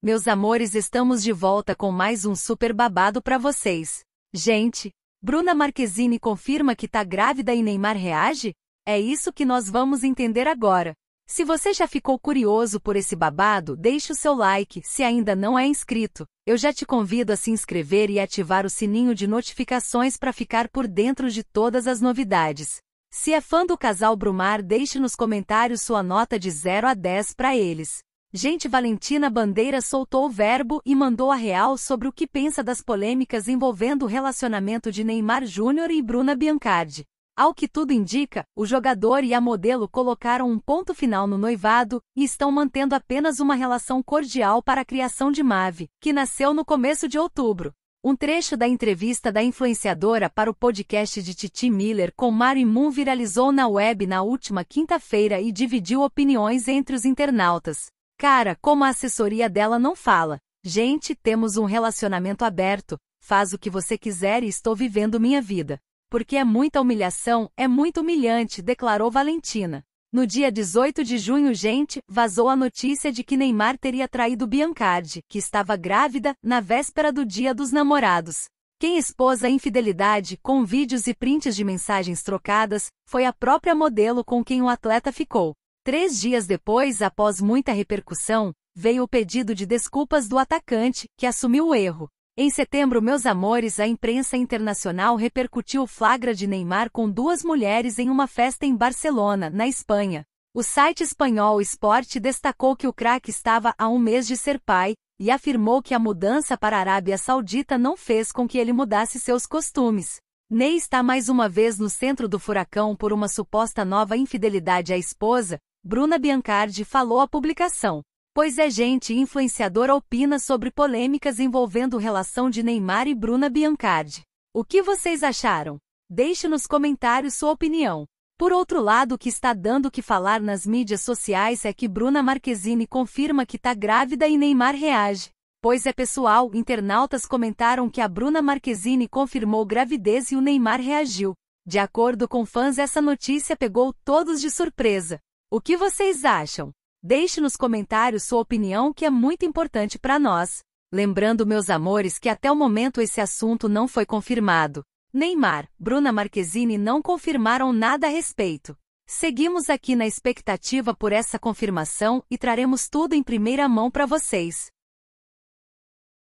Meus amores, estamos de volta com mais um super babado para vocês. Gente, Bruna Marquezine confirma que tá grávida e Neymar reage? É isso que nós vamos entender agora. Se você já ficou curioso por esse babado, deixe o seu like, se ainda não é inscrito. Eu já te convido a se inscrever e ativar o sininho de notificações para ficar por dentro de todas as novidades. Se é fã do casal Brumar, deixe nos comentários sua nota de 0 a 10 para eles. Gente Valentina Bandeira soltou o verbo e mandou a real sobre o que pensa das polêmicas envolvendo o relacionamento de Neymar Júnior e Bruna Biancardi. Ao que tudo indica, o jogador e a modelo colocaram um ponto final no noivado e estão mantendo apenas uma relação cordial para a criação de Mave, que nasceu no começo de outubro. Um trecho da entrevista da influenciadora para o podcast de Titi Miller com Mari Moon viralizou na web na última quinta-feira e dividiu opiniões entre os internautas. Cara, como a assessoria dela não fala. Gente, temos um relacionamento aberto, faz o que você quiser e estou vivendo minha vida. Porque é muita humilhação, é muito humilhante, declarou Valentina. No dia 18 de junho, gente, vazou a notícia de que Neymar teria traído Biancardi, que estava grávida, na véspera do Dia dos Namorados. Quem expôs a infidelidade, com vídeos e prints de mensagens trocadas, foi a própria modelo com quem o atleta ficou. Três dias depois, após muita repercussão, veio o pedido de desculpas do atacante, que assumiu o erro. Em setembro, meus amores, a imprensa internacional repercutiu o flagra de Neymar com duas mulheres em uma festa em Barcelona, na Espanha. O site espanhol Sport destacou que o craque estava há um mês de ser pai, e afirmou que a mudança para a Arábia Saudita não fez com que ele mudasse seus costumes. Ney está mais uma vez no centro do furacão por uma suposta nova infidelidade à esposa, Bruna Biancardi falou à publicação. Pois é gente influenciadora opina sobre polêmicas envolvendo relação de Neymar e Bruna Biancardi. O que vocês acharam? Deixe nos comentários sua opinião. Por outro lado, o que está dando que falar nas mídias sociais é que Bruna Marquezine confirma que está grávida e Neymar reage. Pois é pessoal, internautas comentaram que a Bruna Marquezine confirmou gravidez e o Neymar reagiu. De acordo com fãs, essa notícia pegou todos de surpresa. O que vocês acham? Deixe nos comentários sua opinião que é muito importante para nós. Lembrando, meus amores, que até o momento esse assunto não foi confirmado. Neymar, Bruna Marquezine não confirmaram nada a respeito. Seguimos aqui na expectativa por essa confirmação e traremos tudo em primeira mão para vocês.